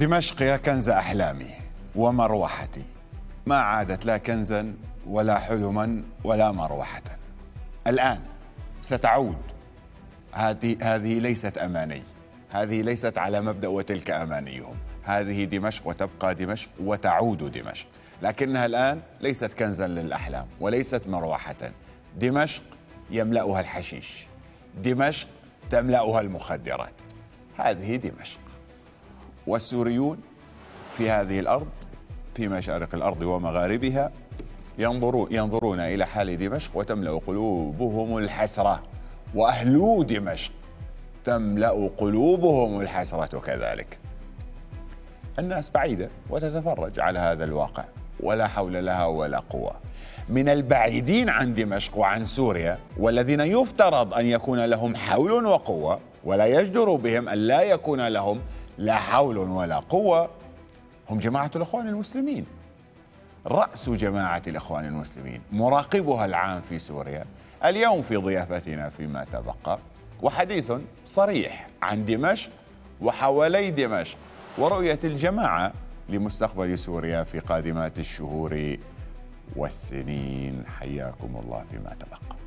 دمشق يا كنز أحلامي ومروحتي. ما عادت لا كنزا ولا حلما ولا مروحة. الآن ستعود. هذه هذه ليست أماني. هذه ليست على مبدأ وتلك أمانيهم. هذه دمشق وتبقى دمشق وتعود دمشق. لكنها الآن ليست كنزا للأحلام وليست مروحة. دمشق يملأها الحشيش. دمشق تملأها المخدرات. هذه دمشق. والسوريون في هذه الأرض في مشارق الأرض ومغاربها ينظرون ينظرون إلى حال دمشق وتملأ قلوبهم الحسرة. وأهلو دمشق تملأ قلوبهم الحسرة كذلك. الناس بعيدة وتتفرج على هذا الواقع ولا حول لها ولا قوة. من البعيدين عن دمشق وعن سوريا والذين يفترض أن يكون لهم حول وقوة ولا يجدر بهم أن لا يكون لهم لا حول ولا قوة. هم جماعة الإخوان المسلمين. رأس جماعة الإخوان المسلمين مراقبها العام في سوريا اليوم في ضيافتنا فيما تبقى وحديث صريح عن دمشق وحوالي دمشق ورؤية الجماعة لمستقبل سوريا في قادمات الشهور والسنين. حياكم الله فيما تبقى.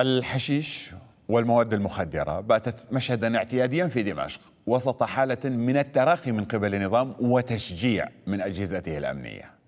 الحشيش والمواد المخدرة باتت مشهدا اعتياديا في دمشق وسط حالة من التراخي من قبل النظام وتشجيع من أجهزته الأمنية.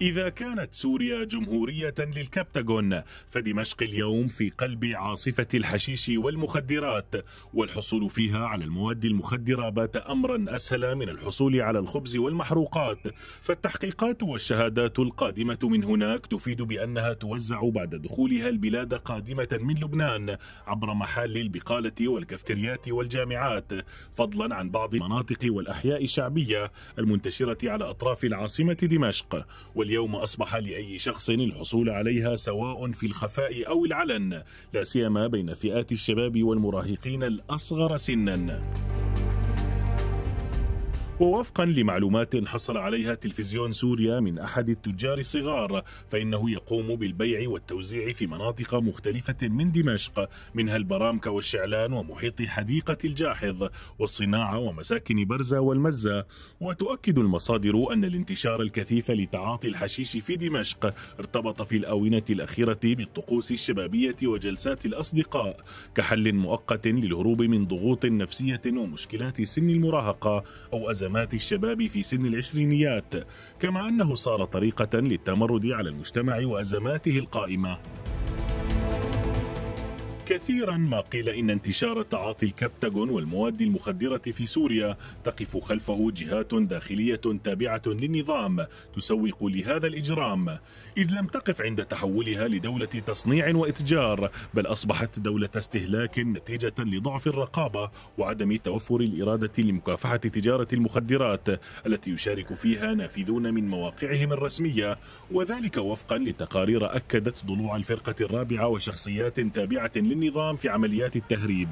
إذا كانت سوريا جمهورية للكبتاغون فدمشق اليوم في قلب عاصفة الحشيش والمخدرات والحصول فيها على المواد المخدرة بات أمرا أسهل من الحصول على الخبز والمحروقات. فالتحقيقات والشهادات القادمة من هناك تفيد بأنها توزع بعد دخولها البلاد قادمة من لبنان عبر محال البقالة والكفتريات والجامعات فضلا عن بعض المناطق والأحياء الشعبية المنتشرة على أطراف العاصمة دمشق. واليوم أصبح لأي شخص الحصول عليها سواء في الخفاء أو العلن لا سيما بين فئات الشباب والمراهقين الأصغر سنا. ووفقا لمعلومات حصل عليها تلفزيون سوريا من أحد التجار الصغار فإنه يقوم بالبيع والتوزيع في مناطق مختلفة من دمشق منها البرامكة والشعلان ومحيط حديقة الجاحظ والصناعة ومساكن برزة والمزة. وتؤكد المصادر أن الانتشار الكثيف لتعاطي الحشيش في دمشق ارتبط في الآونة الأخيرة بالطقوس الشبابية وجلسات الأصدقاء كحل مؤقت للهروب من ضغوط نفسية ومشكلات سن المراهقة أو أزمات أزمات الشباب في سن العشرينيات كما أنه صار طريقة للتمرد على المجتمع وأزماته القائمة. كثيرا ما قيل إن انتشار تعاطي الكبتاغون والمواد المخدرة في سوريا تقف خلفه جهات داخلية تابعة للنظام تسوق لهذا الإجرام إذ لم تقف عند تحولها لدولة تصنيع وإتجار بل أصبحت دولة استهلاك نتيجة لضعف الرقابة وعدم توفر الإرادة لمكافحة تجارة المخدرات التي يشارك فيها نافذون من مواقعهم الرسمية وذلك وفقا لتقارير أكدت ضلوع الفرقة الرابعة وشخصيات تابعة للنظام في عمليات التهريب.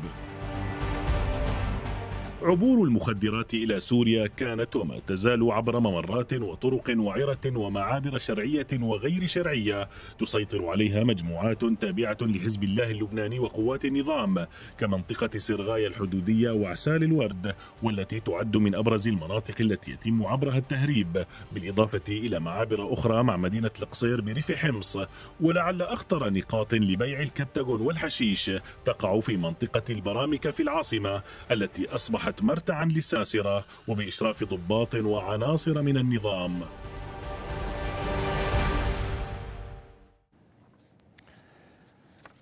عبور المخدرات إلى سوريا كانت وما تزال عبر ممرات وطرق وعرة ومعابر شرعية وغير شرعية. تسيطر عليها مجموعات تابعة لحزب الله اللبناني وقوات النظام كمنطقة سرغايا الحدودية وعسال الورد والتي تعد من أبرز المناطق التي يتم عبرها التهريب بالإضافة إلى معابر أخرى مع مدينة القصير بريف حمص. ولعل أخطر نقاط لبيع الكتاغون والحشيش تقع في منطقة البرامكة في العاصمة التي أصبحت أصبحت مرتعا للساسرة وبإشراف ضباط وعناصر من النظام.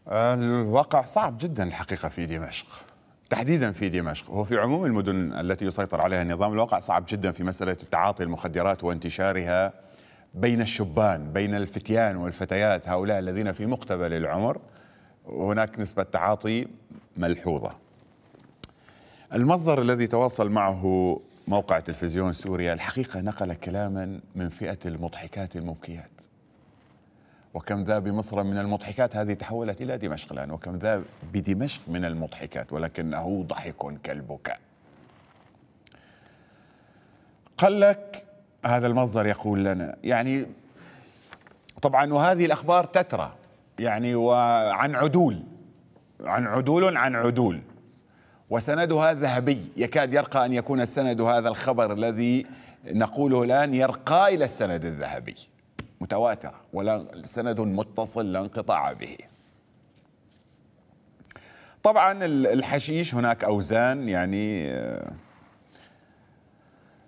الواقع صعب جدا الحقيقة في دمشق. تحديدا في دمشق. هو في عموم المدن التي يسيطر عليها النظام الواقع صعب جدا في مسألة تعاطي المخدرات وانتشارها بين الشبان بين الفتيان والفتيات هؤلاء الذين في مقتبل العمر. هناك نسبة تعاطي ملحوظة. المصدر الذي تواصل معه موقع تلفزيون سوريا الحقيقة نقل كلاما من فئة المضحكات المبكيات. وكم ذا بمصر من المضحكات؟ هذه تحولت إلى دمشق الآن. وكم ذا بدمشق من المضحكات؟ ولكنه ضحك كالبكاء. قال لك هذا المصدر يقول لنا يعني طبعا وهذه الأخبار تترى يعني وعن عدول عن عدول عن عدول. وسندها ذهبي. يكاد يرقى أن يكون السند هذا الخبر الذي نقوله الآن يرقى إلى السند الذهبي. متواترة ولا سند متصل لا انقطاع به. طبعا الحشيش هناك أوزان يعني آه،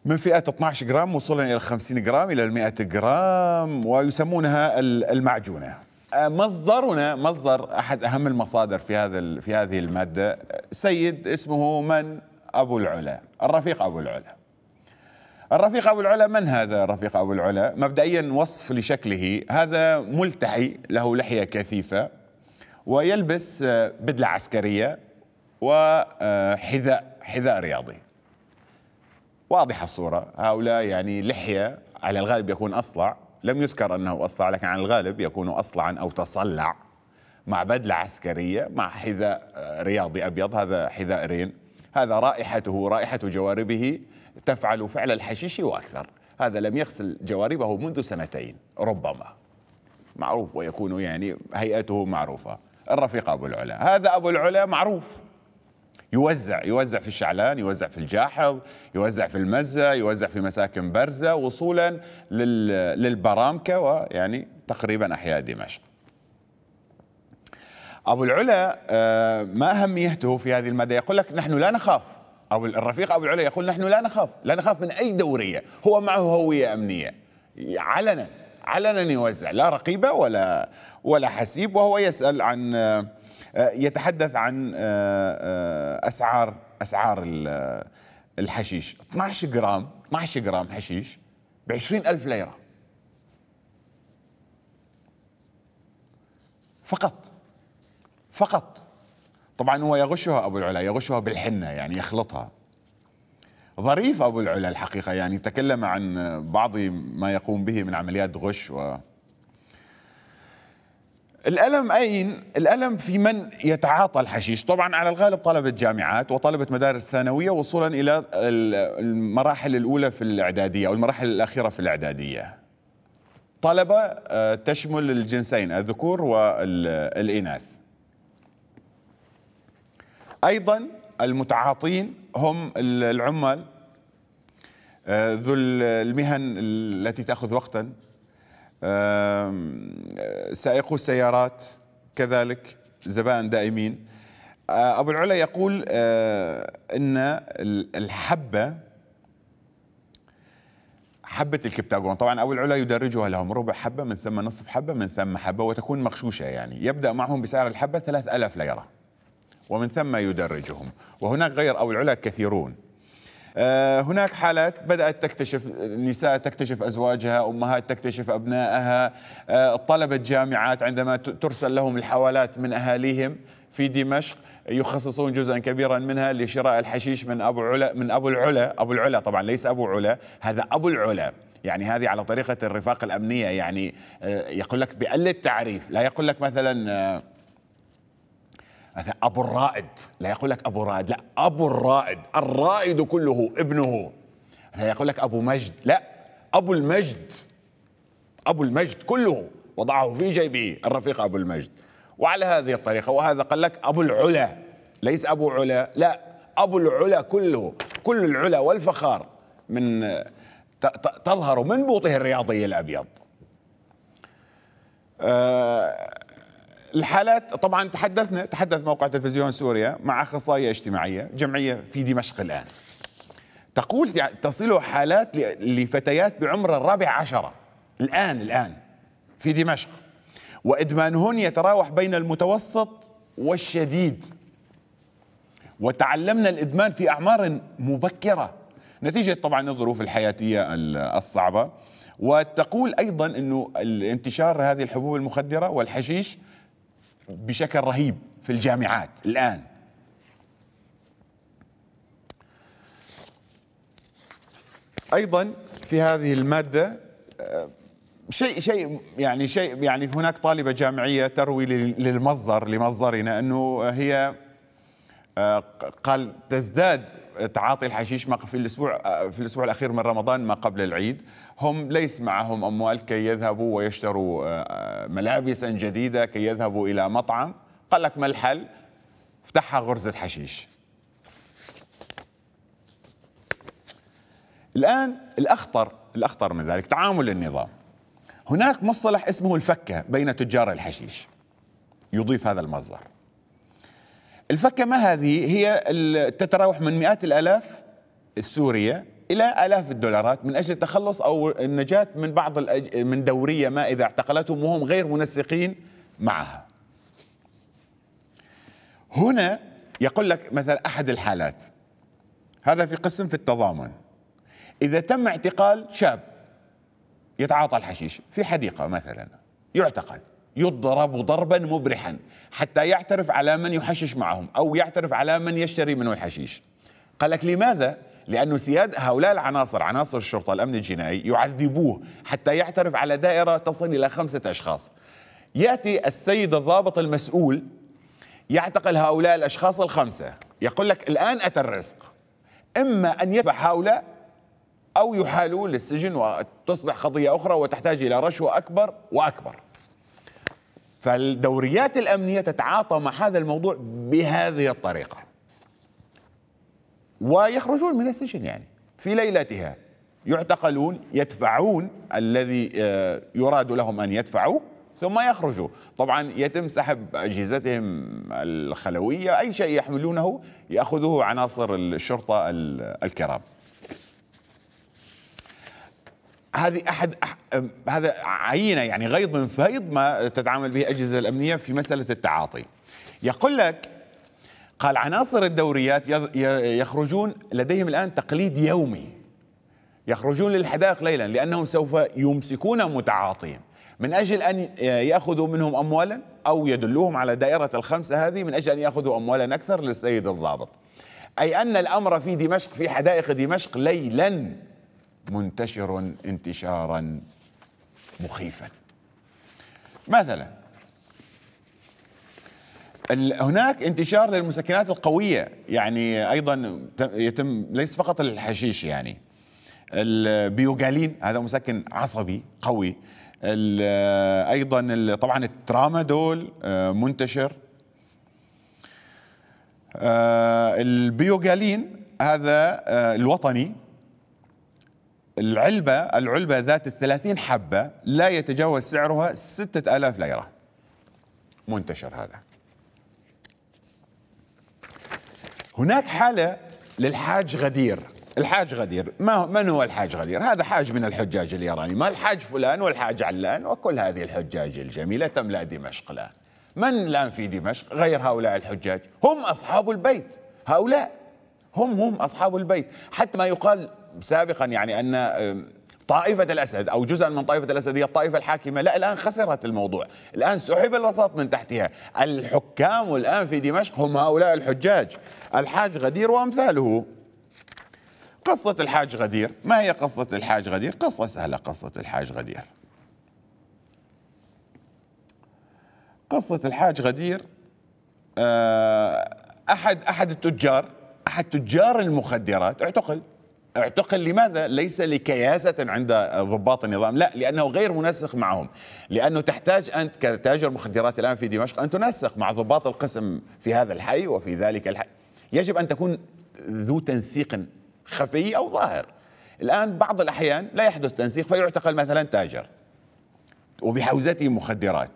من فئة 12 جرام وصولا إلى 50 جرام إلى 100 جرام ويسمونها المعجونة. مصدرنا مصدر أحد أهم المصادر في هذا في هذه المادة سيد اسمه من؟ أبو العلا الرفيق أبو العلا. الرفيق أبو العلا من هذا الرفيق أبو العلا؟ مبدئيا وصف لشكله هذا ملتحي له لحية كثيفة ويلبس آه، بدلة عسكرية وحذاء حذاء رياضي. واضحة الصورة هؤلاء يعني لحية على الغالب يكون أصلع. لم يذكر أنه أصلع لكن على الغالب يكون أصلعا أو تصلع مع بدلة عسكرية مع حذاء آه، رياضي أبيض. هذا حذاء رين هذا رائحته رائحة جواربه تفعل فعل الحشيش وأكثر. هذا لم يغسل جواربه منذ سنتين ربما. معروف ويكون يعني هيئته معروفة. الرفيق أبو العلا. هذا أبو العلا معروف. يوزع يوزع في الشعلان يوزع في الجاحظ يوزع في المزة يوزع في مساكن برزة وصولا للبرامكة ويعني تقريبا أحياء دمشق. أبو العلا آه، ما أهميته في هذه المادة؟ يقول لك نحن لا نخاف. أو الرفيق أبو العلا يقول نحن لا نخاف لا نخاف من أي دورية هو معه هوية أمنية. علنا علنا يوزع لا رقيبة ولا ولا حسيب وهو يسأل عن آه، يتحدث عن آه، آه، أسعار أسعار الحشيش. 12 جرام 12 جرام حشيش ب 20000 ليرة. فقط. فقط. طبعا هو يغشها أبو العلا يغشها بالحنة يعني يخلطها. ظريف أبو العلا الحقيقة يعني تكلم عن بعض ما يقوم به من عمليات غش و الألم أين؟ الألم في من يتعاطى الحشيش. طبعا على الغالب طلبة جامعات وطلبة مدارس ثانوية وصولا إلى المراحل الأولى في الإعدادية أو المراحل الأخيرة في الإعدادية. طلبة آه، تشمل الجنسين الذكور والإناث. أيضا المتعاطين هم العمال آه، ذو المهن التي تأخذ وقتا. سائقو السيارات كذلك زبائن دائمين. آه، أبو العلا يقول آه، أن الحبة حبة الكبتاغون طبعا أبو العلا يدرجها لهم ربع حبة من ثم نصف حبة من ثم حبة وتكون مغشوشة يعني. يبدأ معهم بسعر الحبة ثلاث ألاف ليرة ومن ثم يدرجهم. وهناك غير أبو العلا كثيرون. هناك حالات بدأت تكتشف نساء تكتشف أزواجها أمهات تكتشف أبنائها آه، طلبة جامعات عندما ترسل لهم الحوالات من أهاليهم في دمشق يخصصون جزءا كبيرا منها لشراء الحشيش من أبو علا من أبو العلا أبو العلا طبعا ليس أبو علا هذا أبو العلا. يعني هذه على طريقة الرفاق الأمنية يعني آه، يقول لك بأل التعريف لا يقول لك مثلا أبو الرائد. لا يقول لك أبو رائد لا أبو الرائد. الرائد كله ابنه. لا يقول لك أبو مجد لا أبو المجد. أبو المجد كله وضعه في جيبه الرفيق أبو المجد. وعلى هذه الطريقة وهذا قال لك أبو العلا. ليس أبو علا لا أبو العلا كله كل العلا والفخار من تظهر من بوطه الرياضي الأبيض. آه الحالات طبعا تحدثنا تحدث موقع تلفزيون سوريا مع أخصائية اجتماعية جمعية في دمشق الآن. تقول يعني تصل حالات لفتيات بعمر الرابع عشرة الآن الآن في دمشق. وإدمانهن يتراوح بين المتوسط والشديد. وتعلمنا الإدمان في أعمار مبكرة. نتيجة طبعا الظروف الحياتية الصعبة. وتقول أيضا أنه انتشار هذه الحبوب المخدرة والحشيش بشكل رهيب في الجامعات الآن. أيضا في هذه المادة آه، شيء شيء يعني شيء يعني هناك طالبة جامعية تروي للمصدر لمصدرنا أنه هي آه، قال تزداد تعاطي الحشيش في الأسبوع في الأسبوع الأخير من رمضان ما قبل العيد. هم ليس معهم أموال كي يذهبوا ويشتروا آه، ملابسا جديدة كي يذهبوا إلى مطعم. قال لك ما الحل؟ افتحها غرزة حشيش. الآن الأخطر الأخطر من ذلك تعامل النظام. هناك مصطلح اسمه الفكة بين تجار الحشيش. يضيف هذا المصدر. الفكة ما هذه؟ هي تتراوح من مئات الآلاف السورية إلى آلاف الدولارات من أجل التخلص أو النجاة من بعض. من دورية ما إذا اعتقلتهم وهم غير منسقين معها. هنا يقول لك مثلا أحد الحالات. هذا في قسم في التضامن. إذا تم اعتقال شاب يتعاطى الحشيش في حديقة مثلا يعتقل. يضرب ضربا مبرحا حتى يعترف على من يحشش معهم أو يعترف على من يشتري منه الحشيش. قال لك لماذا؟ لأنه سياد هؤلاء العناصر عناصر الشرطة الأمن الجنائي يعذبوه حتى يعترف على دائرة تصل إلى خمسة أشخاص. يأتي السيد الضابط المسؤول يعتقل هؤلاء الأشخاص الخمسة يقول لك الآن أتى الرزق. إما أن يدفع هؤلاء أو يحالون للسجن وتصبح قضية أخرى وتحتاج إلى رشوة أكبر وأكبر. فالدوريات الأمنية تتعاطى مع هذا الموضوع بهذه الطريقة. ويخرجون من السجن يعني في ليلتها. يعتقلون يدفعون الذي آه، يراد لهم أن يدفعوا ثم يخرجوا. طبعا يتم سحب أجهزتهم الخلوية أي شيء يحملونه ياخذه عناصر الشرطة الكرام. هذه أحد هذا عينة يعني غيض من فيض ما تتعامل به الاجهزه الأمنية في مسألة التعاطي. يقول لك قال عناصر الدوريات يخرجون لديهم الآن تقليد يومي يخرجون للحدائق ليلا لأنهم سوف يمسكون متعاطين من أجل أن يأخذوا منهم اموالا أو يدلوهم على دائرة الخمسة هذه من أجل أن يأخذوا اموالا أكثر للسيد الضابط. أي أن الأمر في دمشق في حدائق دمشق ليلا منتشر انتشارا مخيفا. مثلا هناك انتشار للمسكنات القوية يعني أيضا يتم ليس فقط الحشيش يعني البيوغالين هذا مسكن عصبي قوي أيضا طبعا الترامادول آه، منتشر. آه، البيوغالين هذا آه، الوطني العلبة العلبة ذات الثلاثين حبة لا يتجاوز سعرها ستة آلاف ليرة. منتشر هذا. هناك حالة للحاج غدير. الحاج غدير ما من هو الحاج غدير؟ هذا حاج من الحجاج الإيراني. ما الحاج فلان والحاج علان وكل هذه الحجاج الجميلة تملأ دمشق الآن. من الآن في دمشق؟ غير هؤلاء الحجاج. هم أصحاب البيت. هؤلاء هم هم أصحاب البيت. حتى ما يقال سابقا يعني أن طائفة الأسد أو جزء من طائفة الأسد هي الطائفة الحاكمة. لا الآن خسرت الموضوع. الآن سحب الوسط من تحتها. الحكام الآن في دمشق هم هؤلاء الحجاج. الحاج غدير وأمثاله. قصة الحاج غدير. ما هي قصة الحاج غدير؟ قصة سهلة قصة الحاج غدير. قصة الحاج غدير آه، أحد أحد التجار أحد تجار المخدرات اعتقل. اعتقل لماذا؟ ليس لكياسة عند ضباط النظام. لا لأنه غير منسق معهم. لأنه تحتاج أنت كتاجر مخدرات الآن في دمشق أن تنسق مع ضباط القسم في هذا الحي وفي ذلك الحي. يجب أن تكون ذو تنسيق خفي أو ظاهر. الآن بعض الأحيان لا يحدث تنسيق فيعتقل مثلا تاجر وبحوزته مخدرات.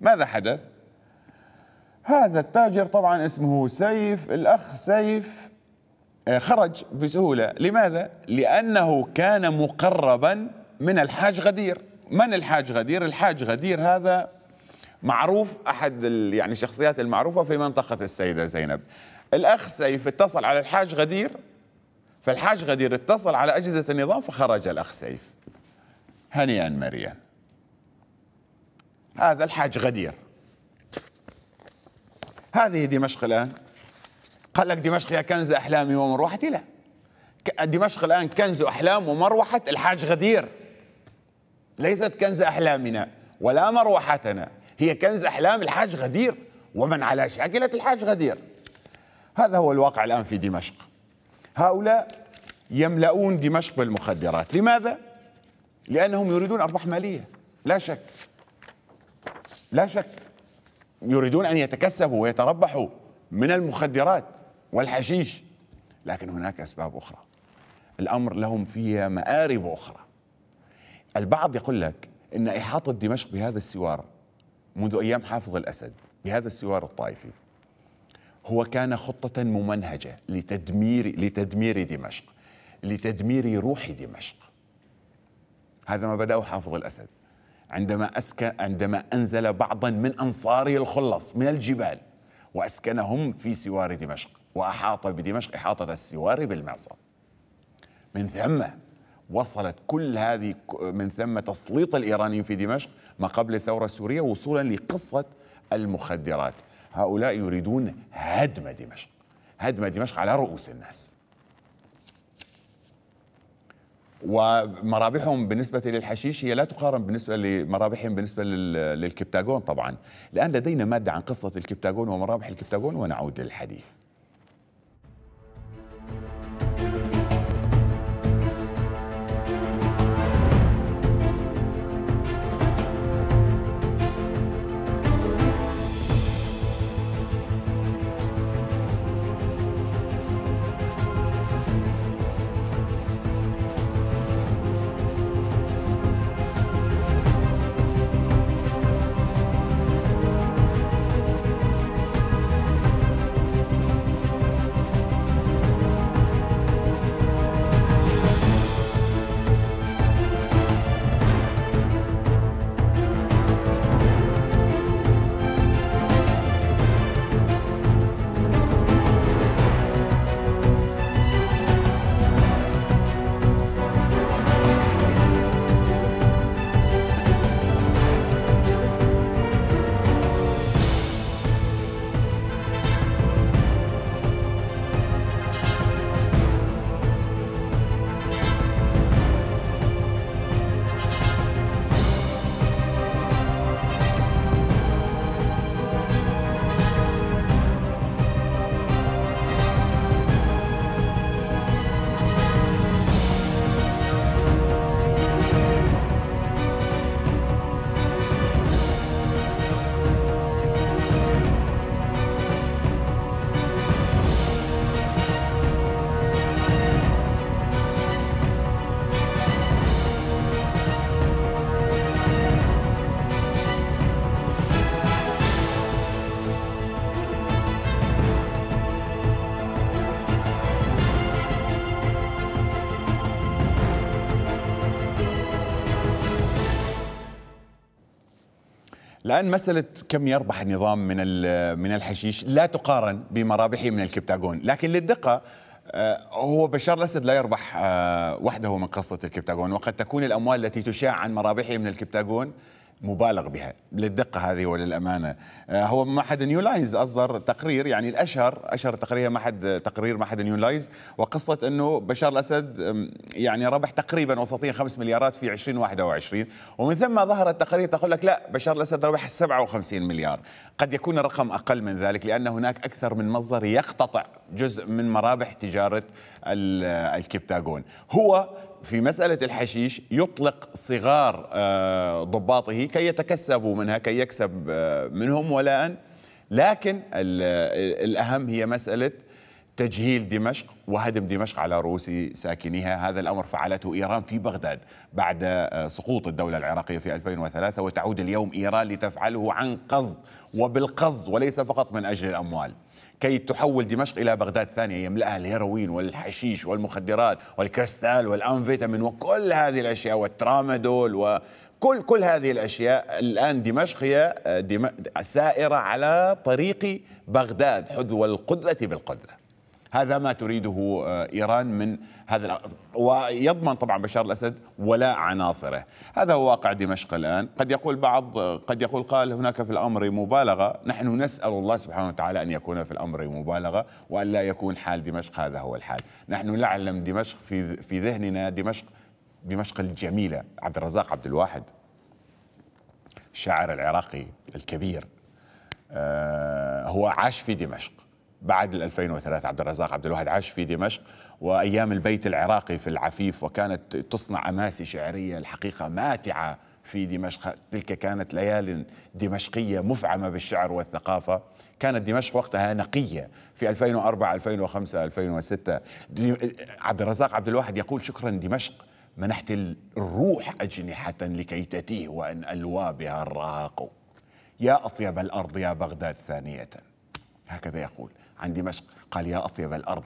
ماذا حدث؟ هذا التاجر طبعا اسمه سيف الأخ سيف خرج بسهولة. لماذا؟ لأنه كان مقربا من الحاج غدير. من الحاج غدير؟ الحاج غدير هذا معروف أحد يعني الشخصيات المعروفة في منطقة السيدة زينب. الأخ سيف اتصل على الحاج غدير. فالحاج غدير اتصل على أجهزة النظام فخرج الأخ سيف. هنيئا مريا هذا الحاج غدير. هذه دمشق الآن. قال لك دمشق يا كنز أحلامي ومروحتي لا دمشق الآن كنز أحلام ومروحة الحاج غدير. ليست كنز أحلامنا ولا مروحتنا هي كنز أحلام الحاج غدير. ومن على شاكلة الحاج غدير. هذا هو الواقع الآن في دمشق. هؤلاء يملؤون دمشق بالمخدرات. لماذا؟ لأنهم يريدون أرباح مالية. لا شك. لا شك. يريدون أن يتكسبوا ويتربحوا من المخدرات. والحشيش. لكن هناك أسباب أخرى. الأمر لهم فيها مآرب أخرى. البعض يقول لك أن إحاطة دمشق بهذا السوار منذ أيام حافظ الأسد بهذا السوار الطائفي هو كان خطة ممنهجة لتدمير لتدمير دمشق لتدمير روح دمشق. هذا ما بدأه حافظ الأسد. عندما أسكن عندما أنزل بعضا من أنصاره الخلص من الجبال وأسكنهم في سوار دمشق. وأحاط بدمشق إحاطة السوار بالمعصم من ثم وصلت كل هذه من ثم تسليط الإيرانيين في دمشق ما قبل الثورة السورية وصولا لقصة المخدرات. هؤلاء يريدون هدم دمشق هدم دمشق على رؤوس الناس. ومرابحهم بالنسبة للحشيش هي لا تقارن بالنسبة لمرابحهم بالنسبة للكبتاغون طبعا الآن لدينا مادة عن قصة الكبتاغون ومرابح الكبتاغون ونعود للحديث. الآن مسألة كم يربح النظام من من الحشيش؟ لا تقارن بمرابحه من الكبتاغون لكن للدقة آه، هو بشار الأسد لا يربح آه، وحده من قصة الكبتاغون وقد تكون الأموال التي تشاع عن مرابحه من الكبتاغون مبالغ بها للدقة هذه وللأمانة. آه، هو معهد New Lines أصدر تقرير يعني الأشهر أشهر تقرير معهد تقرير معهد New Lines وقصة إنه بشار الأسد يعني ربح تقريبا وسطيا 5 مليارات في 2021 ومن ثم ظهرت تقارير تقول لك لا بشار الأسد ربح 57 مليار. قد يكون الرقم أقل من ذلك لأن هناك أكثر من مصدر يقتطع جزء من مرابح تجارة الكبتاغون. هو في مسألة الحشيش يطلق صغار آه، ضباطه كي يتكسبوا منها كي يكسب آه، منهم ولاء لكن الأهم هي مسألة تجهيل دمشق وهدم دمشق على رؤوس ساكنيها. هذا الأمر فعلته إيران في بغداد بعد آه، سقوط الدولة العراقية في 2003 وتعود اليوم إيران لتفعله عن قصد وبالقصد وليس فقط من أجل الأموال. كي تحول دمشق إلى بغداد ثانية. يملاها الهيروين والحشيش والمخدرات والكريستال والأنفيتامين وكل هذه الأشياء والترامادول وكل كل هذه الأشياء. الآن دمشق هي دم... سائرة على طريق بغداد حذو القدرة بالقدرة. هذا ما تريده آه، إيران من هذا ويضمن طبعا بشار الأسد ولاء عناصره. هذا هو واقع دمشق الآن. قد يقول بعض قد يقول قال هناك في الأمر مبالغة. نحن نسأل الله سبحانه وتعالى أن يكون في الأمر مبالغة وأن لا يكون حال دمشق. هذا هو الحال. نحن نعلم دمشق في في ذهننا دمشق دمشق الجميلة. عبد الرزاق عبد الواحد الشاعر العراقي الكبير آه، هو عاش في دمشق. بعد 2003 عبد الرزاق عبد الواحد عاش في دمشق وأيام البيت العراقي في العفيف وكانت تصنع أماسي شعرية الحقيقة ماتعة في دمشق. تلك كانت ليال دمشقية مفعمة بالشعر والثقافة. كانت دمشق وقتها نقية في 2004 2005 2006 عبد الرزاق عبد الواحد يقول شكرا دمشق منحت الروح أجنحة لكي تتيه وأن ألوى بها الراق يا أطيب الأرض يا بغداد ثانية. هكذا يقول. عن دمشق. قال يا أطيب الأرض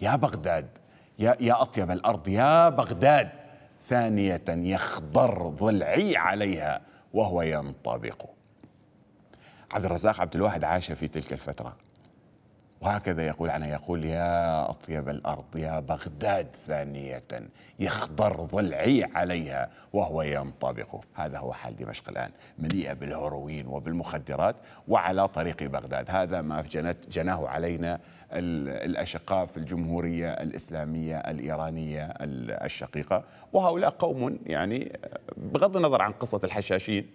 يا بغداد يا, يا أطيب الأرض يا بغداد. ثانية يخضر ضلعي عليها وهو ينطبق. عبد الرزاق عبد الواحد عاش في تلك الفترة. وهكذا يقول عنها يقول يا أطيب الأرض يا بغداد ثانية يخضر ضلعي عليها وهو ينطبق. هذا هو حال دمشق الآن مليئة بالهروين وبالمخدرات وعلى طريق بغداد. هذا ما جنت جناه علينا الأشقاء في الجمهورية الإسلامية الإيرانية الشقيقة. وهؤلاء قوم يعني بغض النظر عن قصة الحشاشين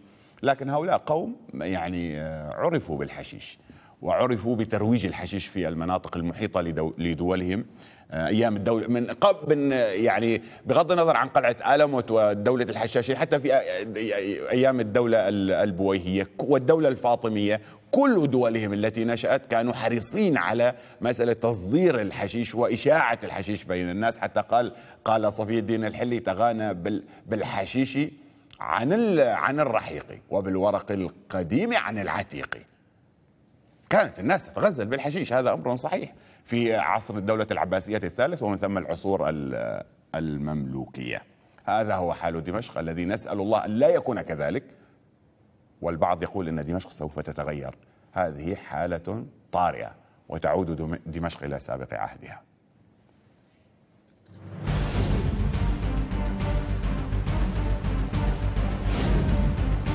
لكن هؤلاء قوم يعني عرفوا بالحشيش. وعرفوا بترويج الحشيش في المناطق المحيطة لدولهم. آه، أيام الدولة من قبل يعني بغض النظر عن قلعة الموت ودولة الحشاشين حتى في أيام الدولة البويهية والدولة الفاطمية كل دولهم التي نشأت كانوا حريصين على مسألة تصدير الحشيش وإشاعة الحشيش بين الناس. حتى قال قال صفي الدين الحلي تغانى بالحشيش عن عن الرحيق وبالورق القديم عن العتيق. كانت الناس تتغزل بالحشيش. هذا أمر صحيح. في عصر الدولة العباسية الثالث ومن ثم العصور المملوكية. هذا هو حال دمشق الذي نسأل الله أن لا يكون كذلك. والبعض يقول أن دمشق سوف تتغير. هذه حالة طارئة وتعود دمشق إلى سابق عهدها.